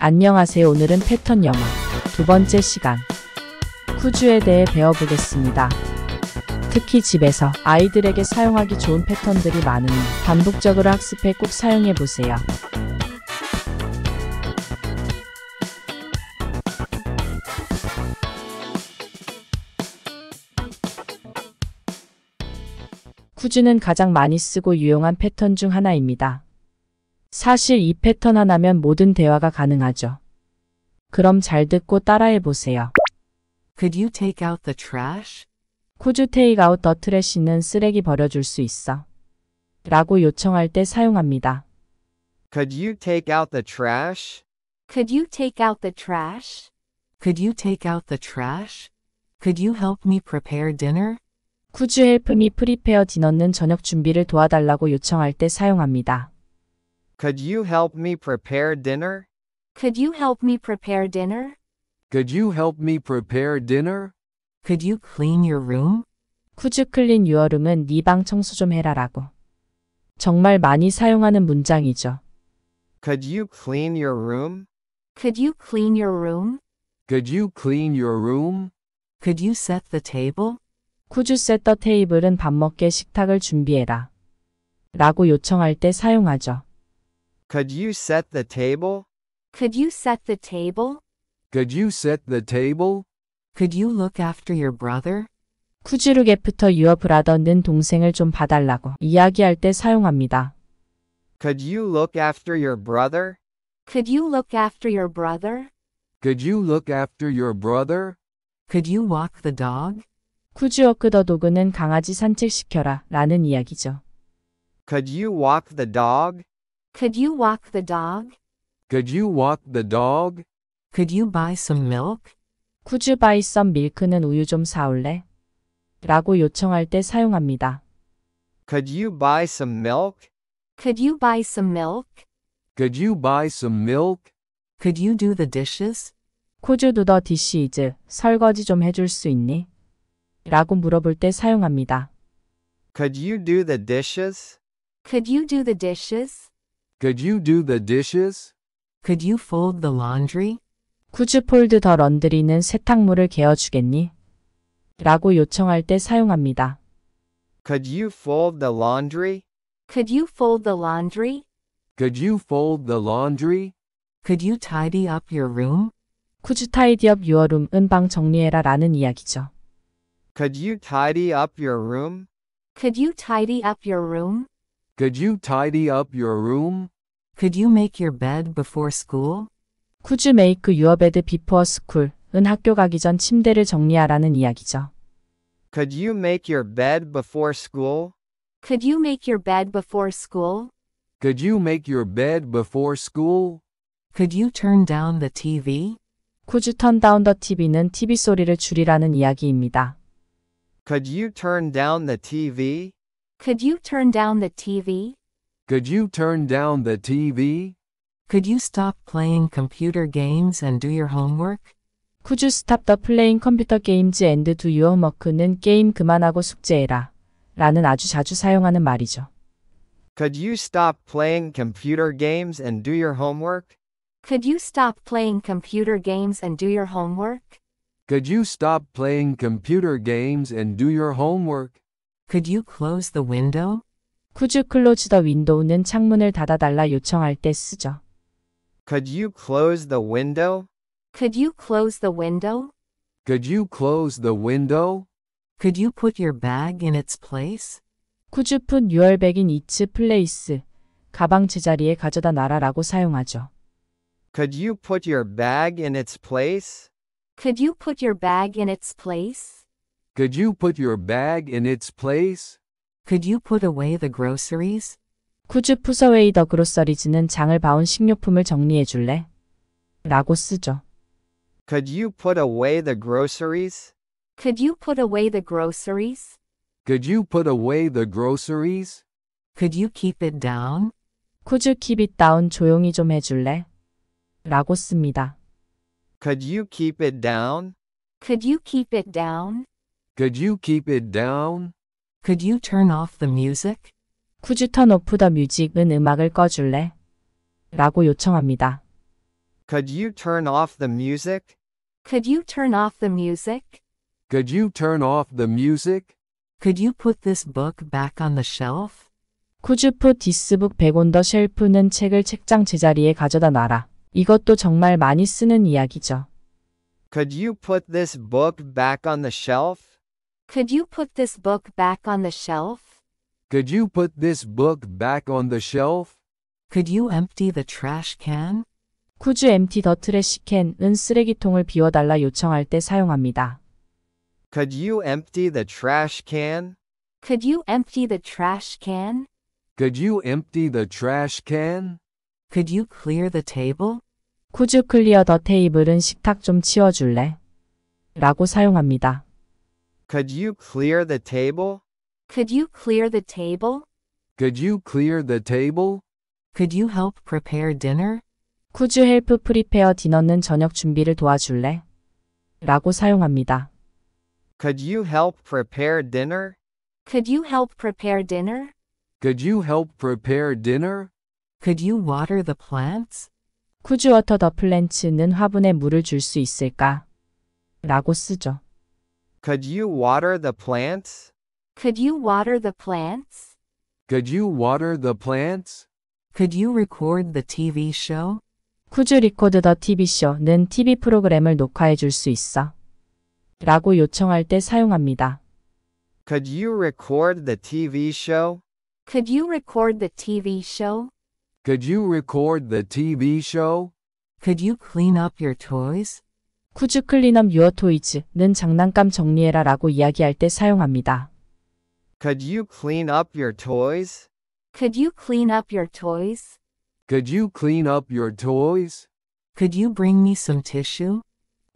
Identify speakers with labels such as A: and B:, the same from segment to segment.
A: 안녕하세요. 오늘은 패턴 영어 두 번째 시간. 쿠주에 대해 배워보겠습니다. 특히 집에서 아이들에게 사용하기 좋은 패턴들이 많으니 반복적으로 학습해 꼭 사용해 보세요. 쿠주는 가장 많이 쓰고 유용한 패턴 중 하나입니다. 사실 이 패턴 하나면 모든 대화가 가능하죠. 그럼 잘 듣고 따라해 보세요.
B: Could you take out the trash?
A: Could you take out the trash는 쓰레기 버려줄 수 있어. 라고 요청할 때 사용합니다.
C: Could you take out the trash?
D: Could you take out the trash?
B: Could you take out the trash? Could you help me prepare dinner?
A: Could you help me prepare dinner는 저녁 준비를 도와달라고 요청할 때 사용합니다.
C: Could you help me prepare dinner?
D: Could you help me prepare dinner?
E: Could you help me prepare dinner?
B: Could you clean your room?
A: 쿠주 클린 유어룸은 네 방 청소 좀 해라라고. 정말 많이 사용하는 문장이죠.
C: Could you clean your room?
D: Could you clean your room?
E: Could you clean your room?
B: Could you set the table?
A: 쿠주 셋더 테이블은 밥 먹게 식탁을 준비해라. 라고 요청할 때 사용하죠.
C: Could you set the table?
D: Could you set the table?
E: Could you set the table?
B: Could you look after your brother?
A: 쿠주룩 애프터 유어 브라더는 동생을 좀 봐달라고 이야기할 때 사용합니다.
C: Could you look after your brother?
D: Could you look after your brother?
E: Could you look after your brother?
B: Could you walk the dog?
A: 쿠주워크 더 도그는 강아지 산책시켜라 라는 이야기죠.
C: Could you walk the dog?
D: Could you walk the dog?
E: Could you walk the dog?
B: Could you buy some milk?
A: 쿠주 바이 썸 밀크는 우유 좀 사올래? 라고 요청할 때 사용합니다.
C: Could you buy some milk?
D: Could you buy some milk?
E: Could you buy some milk?
B: Could you do the dishes?
A: 쿠주 두더 디시이즈 설거지 좀 해줄 수 있니? 라고 물어볼 때 사용합니다.
C: Could you do the dishes?
D: Could you do the dishes?
E: Could you do the dishes?
B: Could you fold the laundry?
A: 쿠주 폴드 더 런드리는 세탁물을 개어주겠니? 라고 요청할 때 사용합니다.
C: Could you fold the laundry?
D: Could you fold the laundry?
E: Could you fold the laundry?
B: Could you tidy up your room?
A: 쿠주 타이디업 유어룸은 방 정리해라 라는 이야기죠.
C: Could you tidy up your room?
D: Could you tidy up your room?
E: Could you tidy up your room?
B: Could you make your bed before school?
A: 쿠주 메이크 유어 베드 비포어 스쿨은 학교 가기 전 침대를 정리하라는 이야기죠.
C: Could you make your bed before school?
D: Could you make your bed before school?
E: Could you make your bed before school?
B: Could you turn down the TV?
A: 쿠주 턴 다운 더 TV는 TV 소리를 줄이라는 이야기입니다.
C: Could you turn down the TV?
D: Could you turn down the TV?
E: Could you turn down the TV?
B: Could you stop playing computer games and do your homework?
A: 쿠주 스탑 더 플레잉 컴퓨터 게임즈 앤드 두 유어 머크는 게임 그만하고 숙제해라. 라는 아주 자주 사용하는 말이죠.
C: Could you stop playing computer games and do your homework?
D: Could you stop playing computer games and do your homework?
E: Could you stop playing computer games and do your homework?
B: Could you close the window?
A: 쿠주 클로즈 더 윈도우는 창문을 닫아달라 요청할 때 쓰죠.
C: Could you close the window?
D: Could you close the window?
E: Could you close the window?
B: Could you put your bag in its place?
A: 쿠주 풋 유얼백인 이츠 플레이스 가방 제자리에 가져다 놔라라고 사용하죠.
C: Could you put your bag in its place?
D: Could you put your bag in its place?
E: Could you put your bag in its place?
B: Could you put away the groceries?
A: 쿠주 푸서웨이 더 그로서리즈는 장을 봐온 식료품을 정리해 줄래? 라고 쓰죠.
C: Could you put away the groceries?
D: Could you put away the groceries?
E: Could you put away the groceries?
B: Could you keep it down?
A: 쿠주 킵잇 다운 조용히 좀 해줄래? 라고 씁니다.
C: Could you keep it down?
D: Could you keep it down?
E: Could you keep it down?
B: Could you turn off the music?
A: 쿠주 턴 오프 더 뮤직은 음악을 꺼줄래? 라고 요청합니다.
C: Could you turn off the music?
D: Could you turn off the music?
E: Could you turn off the music?
B: Could you put this book back on the shelf?
A: Could you put this book back on the shelf는 책을 책장 제자리에 가져다 놔라. 이것도 정말 많이 쓰는 이야기죠.
C: Could you put this book back on the shelf?
D: Could you put this book back on the shelf?
E: Could you put this book back on the shelf?
B: Could you empty the trash can?
A: Could you empty the trash can은 쓰레기통을 비워달라 요청할 때 사용합니다.
C: Could you empty the trash can?
D: Could you empty the trash can?
E: Could you empty the trash can?
B: Could you clear the table?
A: Could you clear the table은 식탁 좀 치워줄래? 라고 사용합니다.
C: Could you clear the table?
D: Could you clear the table?
E: Could you clear the table?
B: Could you help prepare dinner?
A: Could you help prepare dinner는 저녁 준비를 도와줄래? 라고 사용합니다.
C: Could you help prepare dinner?
D: Could you help prepare dinner?
E: Could you help prepare dinner?
B: Could you water the plants?
A: Could you water the plants는 화분에 물을 줄 수 있을까? 라고 쓰죠.
C: Could you water the plants?
D: Could you water the plants?
E: Could you water the plants?
B: Could you record the TV show?
A: Could you record the TV show는 TV 프로그램을 녹화해 줄 수 있어? 라고 요청할 때 사용합니다.
C: Could you record the TV show?
D: Could you record the TV show?
E: Could you record the TV show?
B: Could you clean up your toys?
A: Could you clean up your toys는 장난감 정리해라 라고 이야기할 때 사용합니다.
C: Could you clean up your toys?
D: Could you clean up your toys?
E: Could you clean up your toys?
B: Could you bring me some tissue?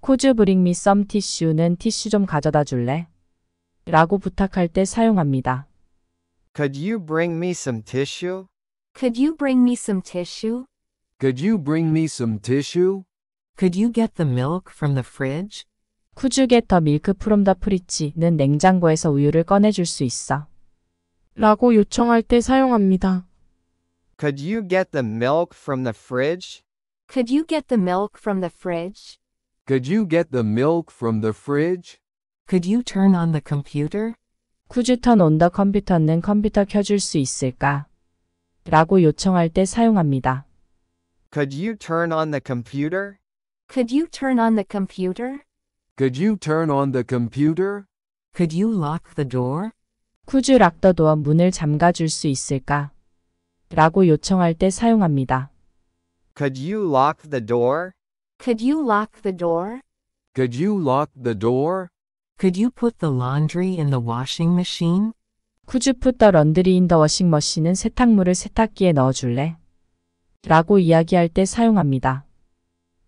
A: Could you bring me some tissue는 티슈 좀 가져다 줄래? 라고 부탁할 때 사용합니다.
C: Could you bring me some tissue?
D: Could you bring me some tissue?
E: Could you bring me some tissue?
B: Could you get the milk from the fridge?
A: Could you get the milk from the fridge는 냉장고에서 우유를 꺼내줄 수 있어? 라고 요청할 때 사용합니다.
C: Could you get the milk from the fridge?
D: Could you get the milk from the fridge?
E: Could you get the milk from the fridge?
B: Could you turn on the computer?
A: Could you turn on the computer는 컴퓨터 켜줄 수 있을까? 라고 요청할 때 사용합니다.
C: Could you turn on the computer?
D: Could you turn on the computer?
E: Could you turn on the computer?
B: Could you lock the door?
A: Could you lock the door 문을 잠가줄 수 있을까? 라고 요청할 때 사용합니다.
C: Could you lock the door?
D: Could you lock the door?
E: Could you lock the door?
B: Could you put the laundry in the washing machine?
A: Could you put the laundry in the washing machine은 세탁물을 세탁기에 넣어줄래? 라고 이야기할 때 사용합니다.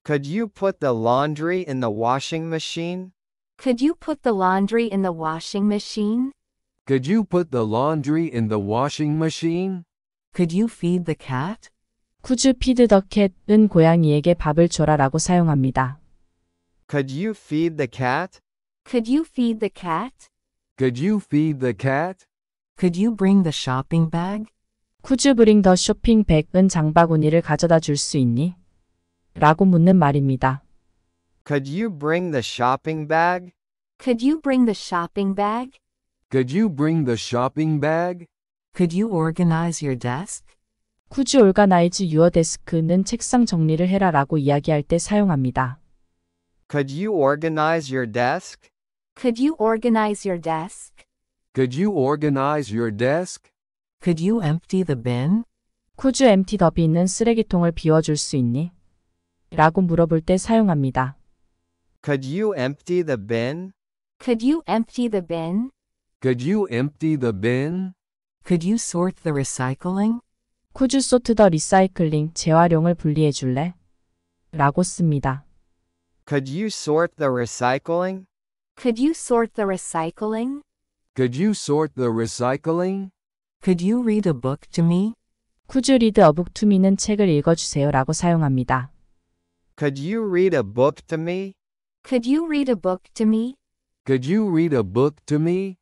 C: Could you put the laundry in the washing machine?
D: Could you put the laundry in the washing machine?
E: Could you put the laundry in the washing machine?
B: Could you feed the cat?
A: Could you feed the cat은 고양이에게 밥을 줘라 라고 사용합니다.
C: Could you feed the cat?
D: Could you feed the cat?
E: Could you feed the cat?
B: Could you bring the shopping bag?
A: Could you bring the shopping bag은 장바구니를 가져다 줄 수 있니? 라고 묻는 말입니다.
C: Could you bring the shopping bag?
D: Could you bring the shopping bag?
E: Could you bring the shopping bag?
B: Could you organize your desk?
A: Could you organize your desk는 책상 정리를 해라 라고 이야기할 때 사용합니다.
C: Could you organize your desk?
D: Could you organize your desk?
E: Could you organize your desk?
B: Could you empty the bin?
A: Could you empty the bin은 쓰레기통을 비워줄 수 있니? 라고 물어볼 때 사용합니다.
C: Could you empty the bin?
D: Could you empty the bin?
E: Could you empty the bin?
B: Could you sort the recycling?
A: Could you sort the recycling 재활용을 분리해 줄래? 라고 씁니다.
C: Could you sort the recycling?
D: Could you sort the recycling?
E: Could you sort the recycling?
B: Could you read a book to me?
A: Could you read a book to me는 책을 읽어 주세요 라고 사용합니다.
C: Could you read a book to me?
D: Could you read a book to me?
E: Could you read a book to me?